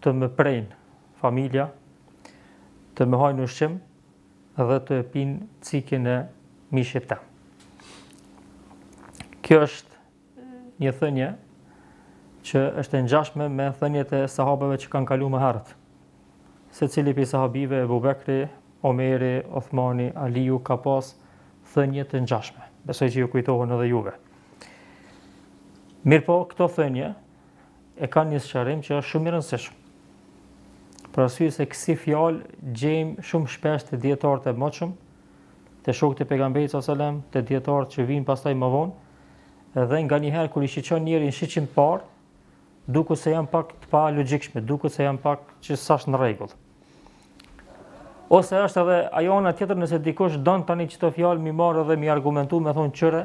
të më prejn familja, të më hajnë ushqim dhe të e pinë cikin e mishit tem. Kjo është një thënje që është e ngjashme me thënjet e sahabeve që kanë kaluar më herët. Secili prej sahabive, Ebu Bekri, Omeri, Othmani, Aliu ka pas thënje të ngjashme. Besoj që ju kujtohen edhe juve. Mirpo këto thënje e kanë një sqarim që është shumë i rëndësishëm. Për arsye se kësi fjalë gjejmë shumë shpesh te dietarët e moçëm, te shokët e pejgamberit sallallahu alajhi wasallam, te dietarët që vijnë pastaj më vonë, dhe nganjëherë kur i shiqon njeri në shiqim të parë, duket se janë pak të palogjikshme, duket se janë pak që s'asht në rregull. Ose është edhe ajo ana tjetër nëse dikush don tani qëto fjalë m'i marrë dhe m'i argumentu me thonë qe,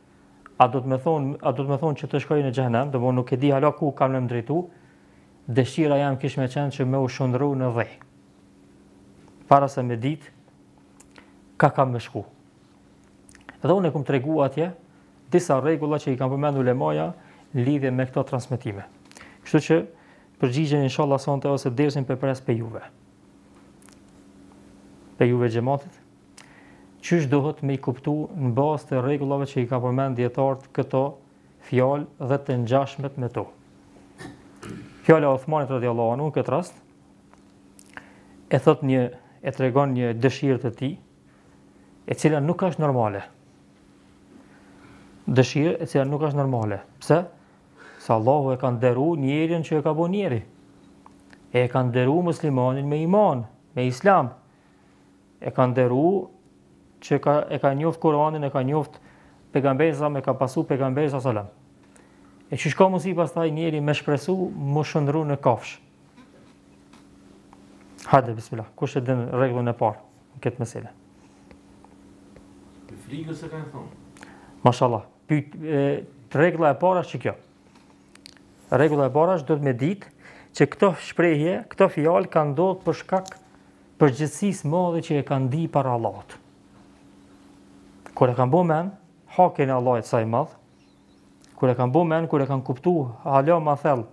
a do të më thonë, a do të më thonë që të shkoj në xhenem, do më nuk e di hala ku kam me u drejtu. Dëshira jem kish me qenë që me u shndru në dhe. Para se me dit ka kam me shku. Dhe unë e kam tregu atje disa rregulla që i kanë përmend ulemaja në lidhje me këto transmetime. Kështu që përgjigjen inshallah sonte ose dersin po e pres prej juve. Prej juve xhamatit. Qysh duhet me i kuptu në bazë të rregullave që i kanë përmend dijetarët këto fjalë dhe të ngjashmet me to? Fjala e Uthmanit radijallahu anhu në këtë rast e thot një e tregon një dëshirë të tij e cila nuk është normale. Dëshirë e cila nuk është normale. Pse? Se Allahu e ka nderu njerin që e ka bo njeri. E ka nderu muslimanin me iman, me islam. e ka nderu që ka e ka njoft Kur'anin e ka njoft pejgamberin, e ka pasu pejgamberin alejhi selam e qysh ka mundsi pastaj njeri me shpresu m'u shndru në kafsh Hajde bismillah kush e din rregullin e parë në këtë mesele Prej frikës e kanë thonë Mashallah rregulla e parë është kjo Rregulla e parë është duhet me ditë që këto shprehje, këto fjalë kanë ndodhur për shkak përgjegjësisë madhe që e kanë ndi para Allahut. Kur e kanë bërë men, hakin e Allahut sa i madh, kur e kanë bërë men, kur e kanë kuptu, hala ma thell,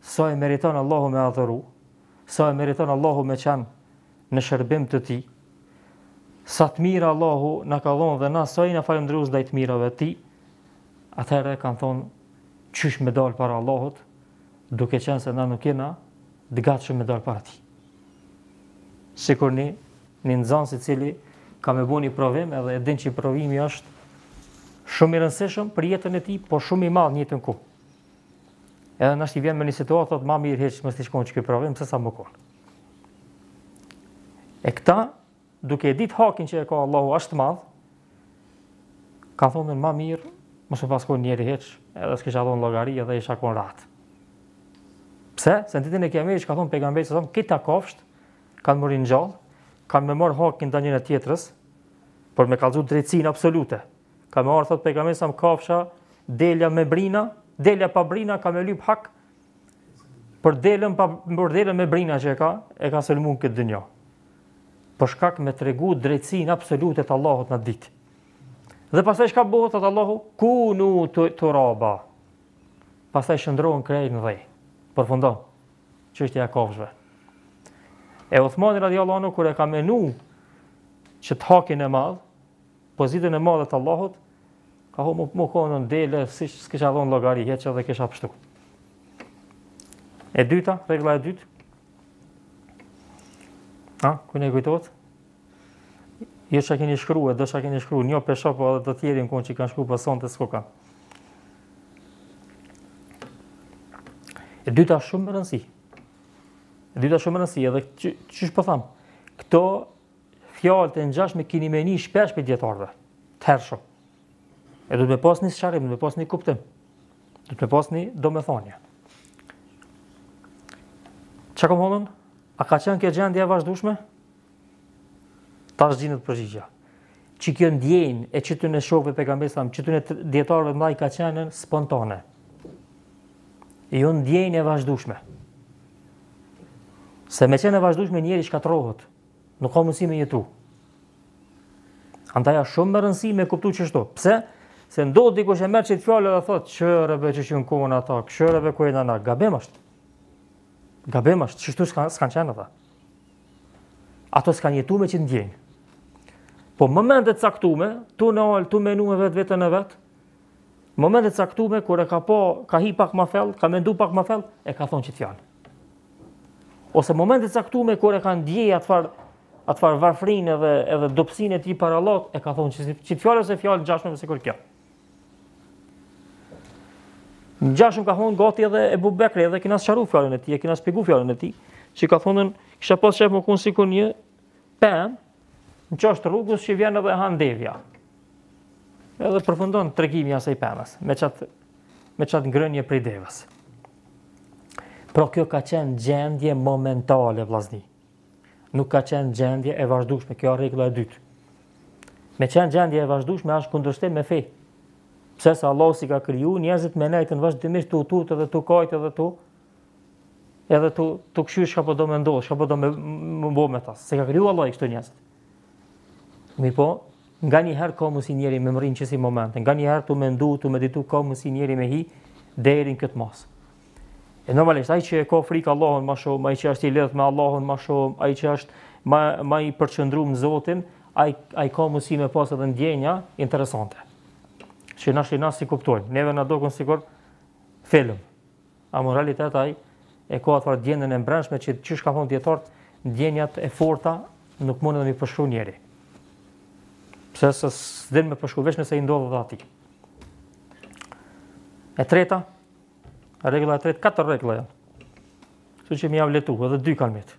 sa e meriton Allahu me adhuru, sa e meriton Allahu me qenë në shërbim të tij, sa të mira Allahu na ka dhonë dhe na sa jena falënderues ndaj të mirave tij, Atëherë kanë thonë, Qysh me dalë para Allahut, duke qenë se na nuk jena të gatshëm me dalë para Tij? Sikur një, një nxënës i cili ka me bo një provim edhe e din që provimi është shumë i rëndësishëm për jetën e tij, po shumë i madh në jetën ku. Edhe na i vjen me një situatë thotë më mirë hiç mos të shkoj n'qat provim se sa më kon. E këta duke e ditë hakin që e ka Allahu aq t'madh, ka thonë dhe ma mirë, mos me pas konë njeri hiç, edhe s'kisha dhonë llogari edhe isha konë rahat. Pse? Se në ditën e kiametit ka thonë pejgamberi, se thonë, këta kafshët, kanë me u ringjallë, kanë me marrë hakin te njëna-tjetra, për me kallëzu drejtsinë absolute. Ka me ardhë, thotë pejgamberi, sa më kafsha, delja me brina, delja pa brina, ka me lypë hak, prej delës, pa, prej delës me brina që e ka, e ka sulmu n'këtë dynjo. Për shkak me tregu drejtësinë absolute të Allahut n'atë ditë. Dhe pastaj çka bëhet? Thotë Allahu: Kunu turaba. Pastaj shndrohen krejt në dhe. Përfundon çështja e kafshëve. E Uthmani radiallahu anhu kur e ka menu qët hakin e madh, pozitën e madhe të Allahut, ka hu me konë një dele, si që s'kisha dhonë llogari hiç edhe kisha pështu. E dyta, regla e dytë, A kujna i kujtohet? Ju që keni shkru, e di që keni shkru, një pesha, po edhe të tjerë janë konë që kanë shkru, po sonë të skoka. E dyta shumë me rëndësi. E dyta shumë me rëndësi, edhe që, që po tham, këto fjalë të ngjashme kini me ni shpesh prej dijetarëve të hershëm. E duhet me pas një sqarim, duhet me pas një kuptim. Duhet me pas një domethënie. Çka kanë thonë? A ka qenë kjo gjendje e vazhdueshme? Tash gjinet përgjigja. Që kjo ndjenjë e qëtyne shokve t'pejgamberit, qëtyne dijetarëve t'mdhaj ka qenë spontane. E jo ndjenjë e vazhdueshme. Se me qenë e vazhdueshme njeri shkatrrohet, Nuk ka mundësi me jetu. Andaj a shumë me rëndësi me kuptu qështu. Pse? Se ndodh dikush e merr qët fjalë dhe thotë, qyre qysh janë konë ata, qyre ku jena na, gabim është. Gabim është, qështu s'kanë qenë dhe. Ata s'kanë jetu me qët ndjenjë. Po momente të caktume, tu u nalë, tu menu me vetveten e vet, momente t' caktume kur e ka pa, ka hi pak më thellë, ka mendu pak më thellë, e ka thonë qët sen. ose momente t' caktume kur e ka ndje atë farë atë farë varfrinë edhe, edhe dobsinë e tij para Allahut, e ka thonë që, qët fjalë ose fjalë t'ngjashme sikur kjo. Ngjashëm ka thonë gati edhe Ebu Bekri edhe kina sqaru fjalën e tij, e kina shpjegu fjalën e tij, që ka thonë, kisha pas qef me konë sikur një pemë, Në qosh të rrugës që vjen edhe han devja. Edhe përfundon tregimi asaj pemës, me qatë me qatë ngrënje prej devës. Pra kjo ka qenë gjendje momentale, vllazni. Nuk ka qenë gjendje e vazhdushme, kjo rregulla e dytë. Me qenë gjendje e vazhdushme, ashtë kundërshtim me fe. Pse se Allahu s'i ka kriju njerëzit me nejtë vazhdimisht tu u tutë dhe tu kajtë dhe tu edhe tu tu kshyr çka po do me ndodh, çka po do me më bë me ta. S'i ka kriju Allahu kështu njerëzit. Mirëpo, nganjëherë ka mundësi njeri me mërri në qësi moment, nganjëherë tu mendu, tu meditu, ka mundësi njeri me hi deri n'këtë masë. E normalisht, ai që e ka frikë Allahun më shumë, ai që është i lidhur me Allahun më shumë, ai që është më më i përqendruar në Zotin, ai ai ka mundësi me pas edhe ndjenja interesante. Që nashta na s'i kuptojmë, neve na dokun sikur film. Ama realitet ai e ka atë far ndjenjën e mbrendshme që qysh kanë thonë dijetarët, ndjenjat e forta nuk mundet m'i përshkru njeri. Pse se s'din me përshkru veç nëse i ndodh edhe atij. E treta, rregulla e tretë, katër rregulla janë. Që që mi avletu, edhe dy kanë metë.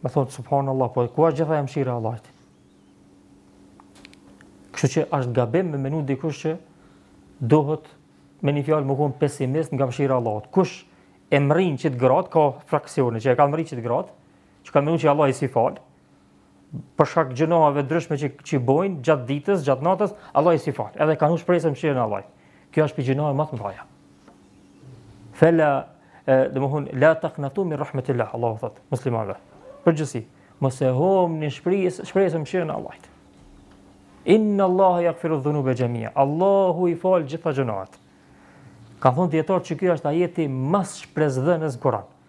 Me thonë, subhanallah, po ku është gjithë ajo mshira e Allahut? Kështu që është gabim me menu dikush që duhet me një fjalë me konë pesimist nga mshira e Allahut. Kush e mërrin qit gradë, ka fraksione që e kanë mërri qit gradë, që kanë menu që Allahu s'i fal, për shkak të gjunaheve të ndryshme që që bojnë gjatë ditës, gjatë natës, Allahu s'i fal. Edhe kanë humb shpresën në mshirën e Allahut. Kjo është prej gjunaheve më të mëdha. Fela, do të thonë, la taqnatu min rahmetillah, Allahu thot muslimanëve. Përgjithësi, mos e humni shpresën, shpresën në mshirën e Allahut. Inna Allaha yaghfiru dhunuba jami'a. Allahu i fal gjitha gjunahet. Kanë thonë dijetarët që ky është ajeti më shpresëdhënës në Kur'an.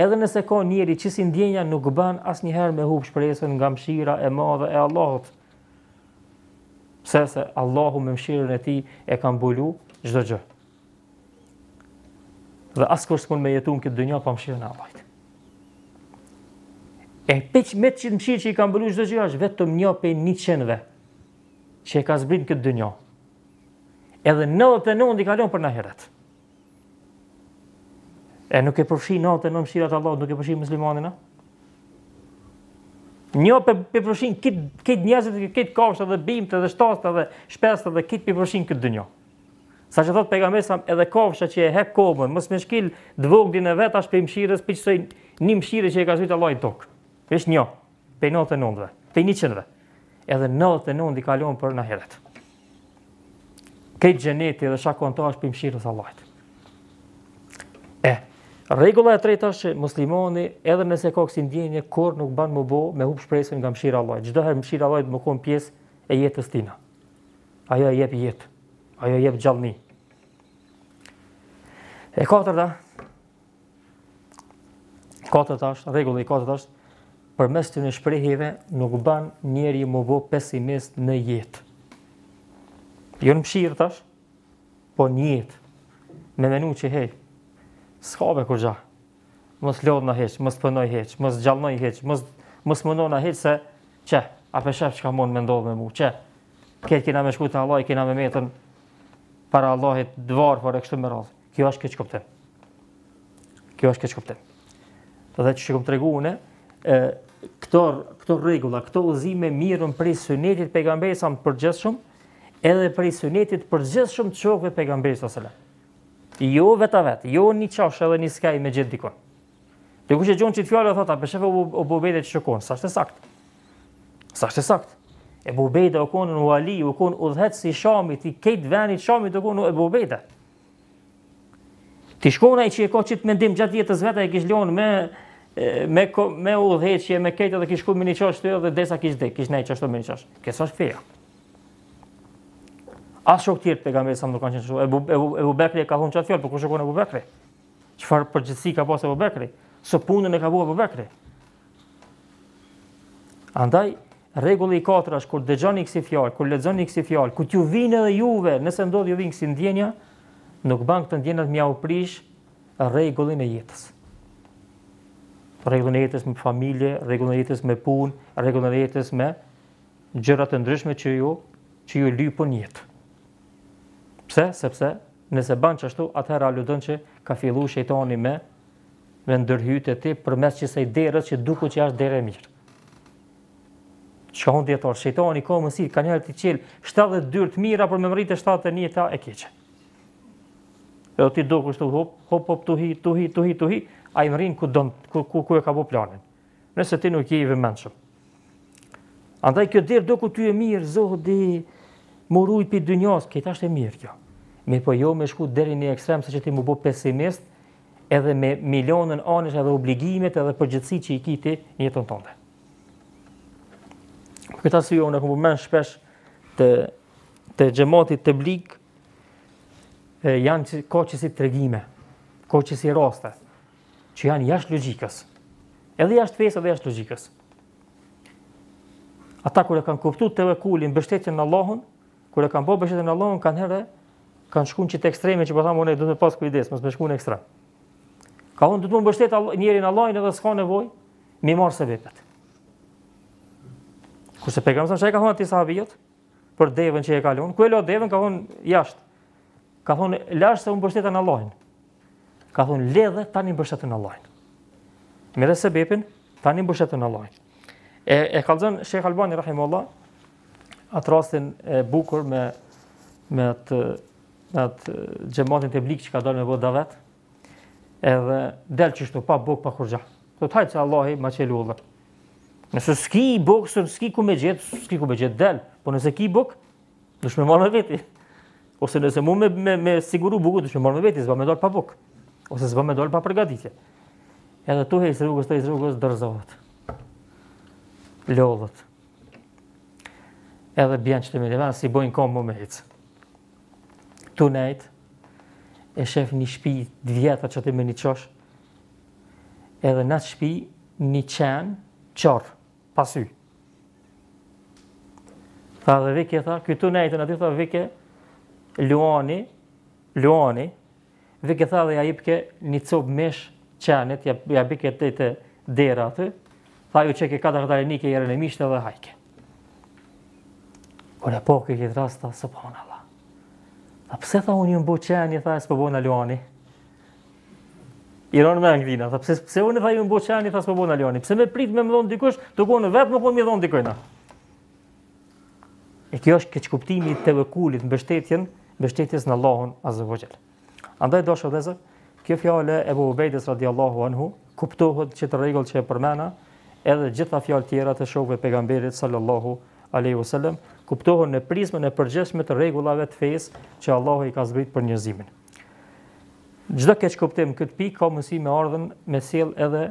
Edhe nëse ka njeri qësi ndjenja nuk ban asnjëherë me hup shpresën nga mëshira e madhe e Allahut, pse se Allahu me mëshirën e tij e ka mbulu çdo gjë. Dhe askush s'mund me jetu në këtë dynja pa mëshirën e Allahut. E peq me të qitë mëshirë që i ka mbulu çdo gjë është vetëm një pej njëqindve që e ka zbrit në këtë dynja. Edhe 99 i ka lon për ahiret. E nuk e përfshi 99 mëshirat e Allahut, nuk e përfshi muslimanin, a? Një pe përfshin krejt krejt njerëzit, krejt kafshët dhe bimët dhe shtazët dhe shpezët dhe krejt pe përfshin në këtë dynja. Sa që thot pejgamberi sa edhe kafsha që e hek komën, mos me shkel t'voglin e vet asht prej mëshirës, prej qasaj një mëshire që e ka zbrit Allahu n'tokë. Është një. Pej 99-ve, pej 100-ve, edhe 99 i ka lon për n'ahiret. Këtë xheneti dhe shakon ta është prej mshirës Allahit. E, rregulla e tretë është që muslimani edhe nëse ka kësi ndjenje, kurr nuk ban me bo me hup shpresën nga mshira e Allahit. Çdoherë mshira e Allahit me konë pjesë e jetës tina. Ajo e jep jetë, ajo e jep gjallni. E katërta, Katërt është, rregulli i katërt është, përmes ktyne shprehjeve nuk ban njeri m'u bo pesimist në jetë. Jo në mshirë tash, po në jetë. Me menu që hej, s'ka be kurgja. Mos lodhu hiç, mos punoj hiç, mos gjallnoj hiç, mos, mos menoj hiç se qe, a po sheh çka mund me ndodhë me mu, qe, krejt kina me shku te Allahu, kina me met para Allahit dvarë, por e kështu me radhë. Kjo është keqkuptim. Kjo është keqkuptim. Dhe çka kem tregu unë, këto, këto rregulla, këto udhzime mirren prej sunetit pejgamberit sa më përgjithshëm, edhe prej sunetit t' përgjithshëm të shokve t'pejgamberit sa sële. Jo vetë a vetë, jo një qashë edhe një skaj me gjet dikon. Dhe kur e ngjon qët fjalë, thotë, për shembull Ebu Ubejde që shëkonë, sa është e saktë. Sa është e saktë. Ebu Ubejde u konë vali, u konë udhëheqës i Shamit, i krejt venit Shamit u konë Ebu Ubejde. Ti shkon ai që e ka qit mendim gjatë jetës vet e kish lënë me me me udhëheqje, me krejt e kish iku në ni qosh aty dhe desa kish dhe kish nejt qashtu në ni qosh. Kjo s'është feja. As shokët tjerë të pejgamberit sam nuk kanë qenë e e Ebu Bekri e ka thonë qat fjalë, por kush u kon Ebu Bekri? Çfarë përgjegjësi ka pas Ebu Bekri? Sa punën e ka bo Ebu Bekri. Andaj, Rregulli i katërt është kur dëgjoni kësi fjalë, kur lexoni kësi fjalë, kur t'ju vijnë edhe juve, nëse ndodh ju vijnë kësi ndjenja, nuk bën këto ndjenja të me jau prish rregullin e jetës. Rregullin e jetës me familje, rregullin e jetës me punë, rregullin e jetës me gjëra të ndryshme që ju që ju lypen n'jetë. Pse? Sepse nëse bën qashtu, atëherë aludon që ka filluar shejtani me me ndërhy te ti përmes qësaj derës që duket që është derë e mirë. Çka thonë dijetarët, shejtani ka mësi, kanjëherë t'i çel 70 dyrë të mira për me mrri te 71-ta e keqe. Edhe ti do kështu hop, hop hop tu hi, tu hi, tu hi, tu hi, ai mrrin ku don ku ku ku e ka bo planin. Nëse ti nuk je i vëmendshëm. Andaj kjo derë t'doket ty e mirë, zuhdi m'u rujt prej dynjas, kjo është e mirë kjo. Mirëpo jo me shku deri në ekstrem se që ti m'u bo pesimist, edhe me i lon anash edhe obligimet edhe përgjegjësi që i ki ti n'jetën tënde. Për këtë arsye unë kem përmen shpesh te, te xhemati Teblig, janë që, ka qësi tregime, ka qësi raste, që janë jashtë logjikës. Edhe jashtë fesë, edhe jashtë logjikës. Ata kur e kanë kuptuar tevekulin mbështetjen në Allahun, kur e kanë bërë mbështetjen në Allahun, kaniherë kanë shkuar n'qit ekstrem që po thamë unë duhet me pas kujdes, mos me shku n'ekstrem. Ka thonë duhet me u mbështet njeri n'Allahin edhe s'ka nevojë m'i marr sebepet. Kurse pejgamberi sa e ka thënë atij sahabiut, për devën që e ka lon, ku e la devën, ka thonë, jashtë. Ka thonë, lashë se u mbështeta në Allahin. Ka thonë, lidhe tani mbështetu në Allahin. Merre sebepin, tani mbështetu në Allahin. E, e kallëzon Sheh Albani, rahimehullah, atë rastin e bukur me, me atë, me atë xhematin teblig që ka dalë me bo davet, Edhe del qashtu, pa bukë, pa kurgja. Thotë hajt se Allahi ma qel udhën. Nëse s'ki bukë, s'ki ku me gjetë, s'ki ku me gjetë, del. Po nëse ki bukë, dush me marrë me veti. Ose nëse mun me, me, me siguru bukën, dush me marrë me veti, s'ban me dal pa bukë. Ose s'ban me dal pa përgatitje. Edhe tu hecë rrugës, tu hecë rrugës, dërmohet. Lodhet. Edhe bjen qaty më ni ven, s'i bojnë komët më me hecë. Tu nejt e shef një shpi të vjetër qaty më një qosh, edhe në atë shpi një qen qorr, pa sy. Tha dhe vike, tha, ky tu nejt aty, tha vike, luani, luani, Vike tha dhe ja jipke një copë mish qenit, ja, ja bike te dera aty, tha u çojke kadal kadal e nike erën e mishit edhe hajke. Kur e pa këtë rast, tha, subhanallah. Tha, pse tha unë jom bo qeni, tha, e s'po bona luani. Iron me angdina, tha, pse, pse unë tha jom bo qeni, tha, e s'po bona luani. Pse me prit me më dhonë dikush, tu konë vetë me konë me dhonë dikujna. E kjo është keqkuptimi i tevekulit, mbështetjen, mbështetjes në Allahun Azza wa Jall. Andaj të dashur vëllezër, kjo fjalë e Abu Ubejdes radiallahu anhu kuptohet n'qët rregull që e përmena, edhe gjitha fjalë tjera të shokëve pejgamberit sallallahu alaihi wasallam kuptohen në prizmën e përgjithshme të rregullave të fesë që Allahu i ka zbritur për njerëzimin. Çdo keqkuptim n'këtë pikë ka mundësi me ardhë me sjell edhe